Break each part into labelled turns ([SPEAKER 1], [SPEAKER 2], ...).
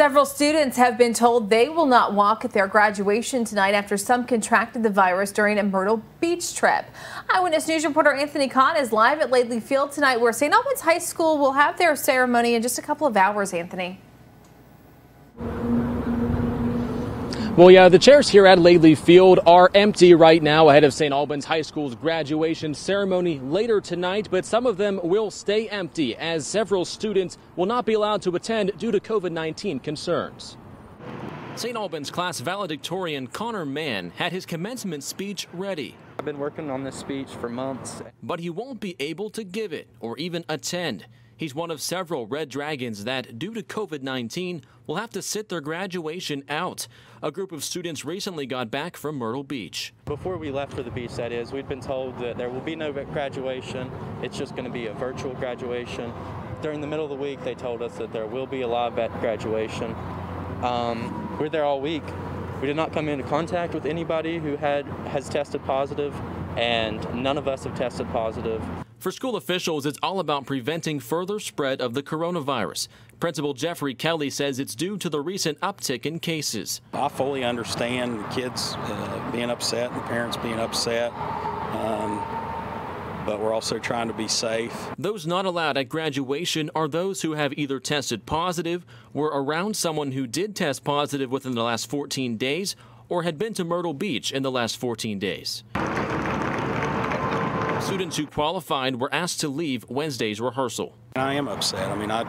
[SPEAKER 1] Several students have been told they will not walk at their graduation tonight after some contracted the virus during a Myrtle Beach trip. Eyewitness News reporter Anthony Conn is live at Laidley Field tonight where St. Albans High School will have their ceremony in just a couple of hours, Anthony.
[SPEAKER 2] Well, yeah, the chairs here at Laidley Field are empty right now ahead of St. Albans High School's graduation ceremony later tonight, but some of them will stay empty as several students will not be allowed to attend due to COVID 19 concerns. St. Albans class valedictorian Connor Mann had his commencement speech ready.
[SPEAKER 3] I've been working on this speech for months.
[SPEAKER 2] But he won't be able to give it or even attend. He's one of several Red Dragons that, due to COVID 19, will have to sit their graduation out. A group of students recently got back from Myrtle Beach.
[SPEAKER 3] Before we left for the beach, that is, we'd been told that there will be no graduation. It's just going to be a virtual graduation. During the middle of the week, they told us that there will be a live graduation. Um, we're there all week. We did not come into contact with anybody who had has tested positive, and none of us have tested positive.
[SPEAKER 2] For school officials, it's all about preventing further spread of the coronavirus. Principal Jeffrey Kelly says it's due to the recent uptick in cases.
[SPEAKER 4] I fully understand the kids uh, being upset and the parents being upset. Um, but we're also trying to be safe.
[SPEAKER 2] Those not allowed at graduation are those who have either tested positive, were around someone who did test positive within the last 14 days, or had been to Myrtle Beach in the last 14 days. Students who qualified were asked to leave Wednesday's rehearsal.
[SPEAKER 4] I am upset. I mean, I,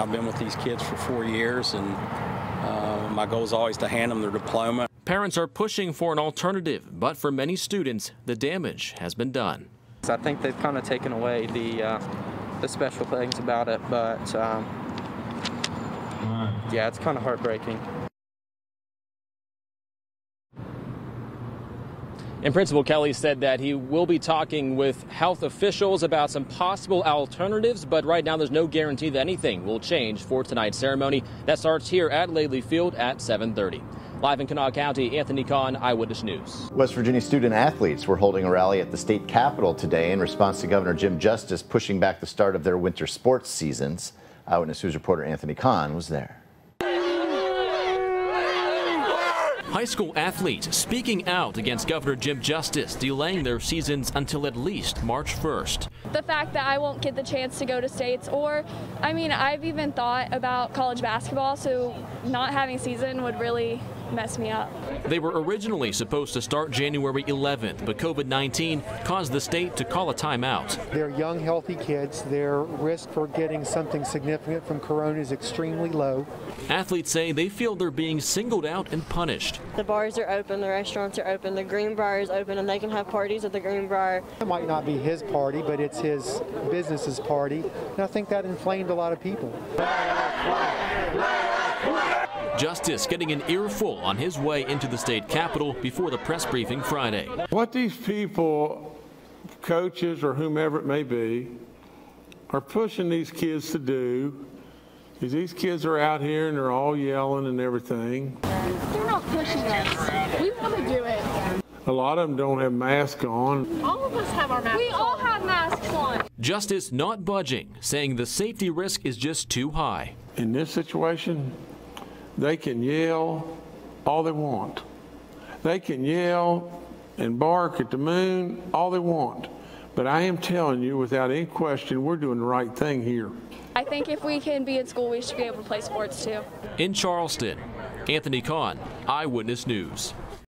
[SPEAKER 4] I've been with these kids for four years, and uh, my goal is always to hand them their diploma.
[SPEAKER 2] Parents are pushing for an alternative, but for many students, the damage has been done.
[SPEAKER 3] I think they've kind of taken away the uh, the special things about it, but um, yeah, it's kind of heartbreaking.
[SPEAKER 2] And Principal Kelly said that he will be talking with health officials about some possible alternatives, but right now there's no guarantee that anything will change for tonight's ceremony that starts here at Laidley Field at 7:30. Live in Kanawha County, Anthony Conn, Eyewitness News.
[SPEAKER 5] West Virginia student athletes were holding a rally at the state capitol today in response to Governor Jim Justice pushing back the start of their winter sports seasons. Eyewitness News reporter Anthony Conn was there.
[SPEAKER 2] High school athletes speaking out against Governor Jim Justice, delaying their seasons until at least March 1st.
[SPEAKER 6] The fact that I won't get the chance to go to states, or, I mean, I've even thought about college basketball, so not having season would really mess me up.
[SPEAKER 2] They were originally supposed to start January 11th, but COVID 19 caused the state to call a timeout.
[SPEAKER 7] They're young, healthy kids. Their risk for getting something significant from corona is extremely low.
[SPEAKER 2] Athletes say they feel they're being singled out and punished.
[SPEAKER 8] The bars are open, the restaurants are open, the Greenbrier is open, and they can have parties at the Greenbrier.
[SPEAKER 7] It might not be his party, but it's his business's party, and I think that inflamed a lot of people.
[SPEAKER 2] Justice getting an earful on his way into the state capitol before the press briefing Friday.
[SPEAKER 9] What these people, coaches or whomever it may be, are pushing these kids to do is these kids are out here and they're all yelling and everything.
[SPEAKER 6] They're not pushing us. We want to do it.
[SPEAKER 9] A lot of them don't have masks on.
[SPEAKER 6] All of us have our masks We all have masks on.
[SPEAKER 2] Justice not budging, saying the safety risk is just too high.
[SPEAKER 9] In this situation, they can yell all they want. They can yell and bark at the moon all they want. But I am telling you, without any question, we're doing the right thing here.
[SPEAKER 6] I think if we can be in school, we should be able to play sports too.
[SPEAKER 2] In Charleston, Anthony Conn, Eyewitness News.